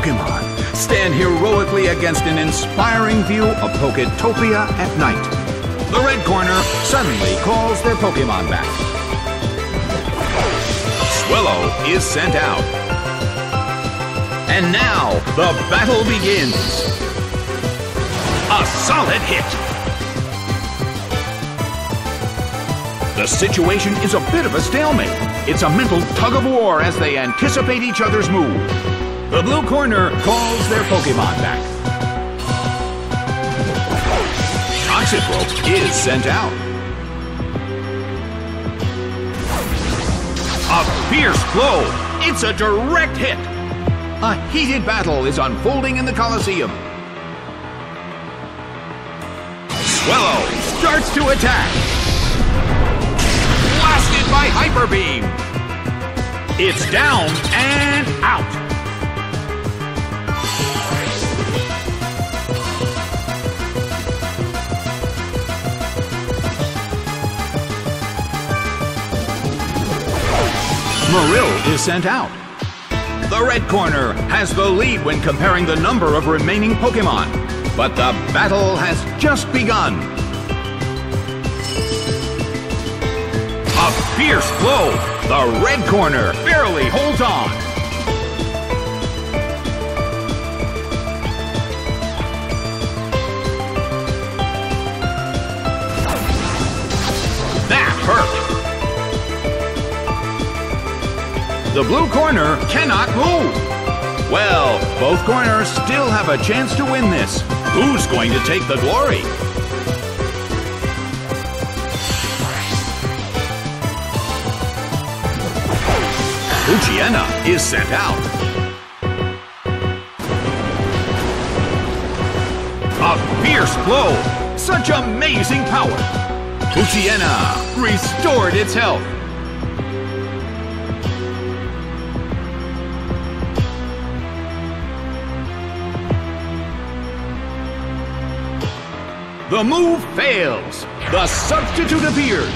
Pokemon stand heroically against an inspiring view of Poketopia at night. The red corner suddenly calls their Pokemon back. Swellow is sent out. And now, the battle begins. A solid hit. The situation is a bit of a stalemate. It's a mental tug of war as they anticipate each other's move. The blue corner calls their Pokemon back. Toxicroak is sent out. A fierce blow. It's a direct hit. A heated battle is unfolding in the Colosseum. Swellow starts to attack blasted by Hyper Beam. It's down and Marill is sent out. The red corner has the lead when comparing the number of remaining Pokemon. But the battle has just begun. A fierce blow. The red corner barely holds on. That hurt. The blue corner cannot move. Well, both corners still have a chance to win this. Who's going to take the glory? Poochyena is sent out. A fierce blow! Such amazing power! Poochyena restored its health. The move fails. The substitute appeared.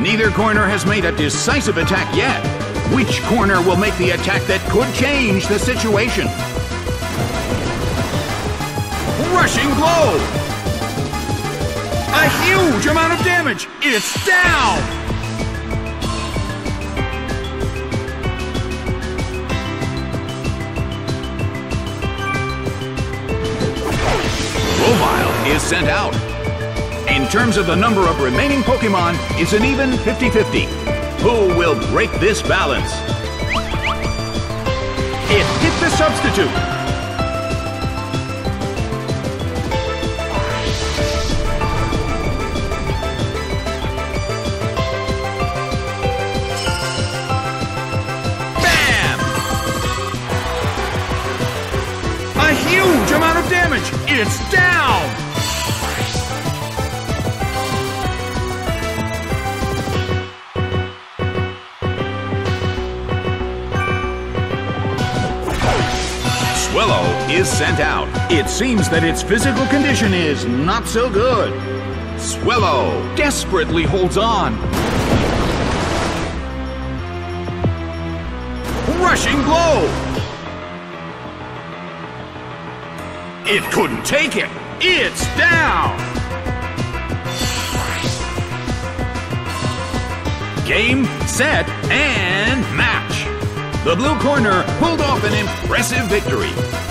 Neither corner has made a decisive attack yet. Which corner will make the attack that could change the situation? Rushing blow! A huge amount of damage! It's down! Is sent out. In terms of the number of remaining Pokemon, it's an even 50-50. Who will break this balance? It hit the substitute. Bam! A huge amount of damage! It's down! Is sent out. It seems that its physical condition is not so good. Swellow desperately holds on. Rushing blow! It couldn't take it. It's down! Game, set, and match. The blue corner pulled off an impressive victory.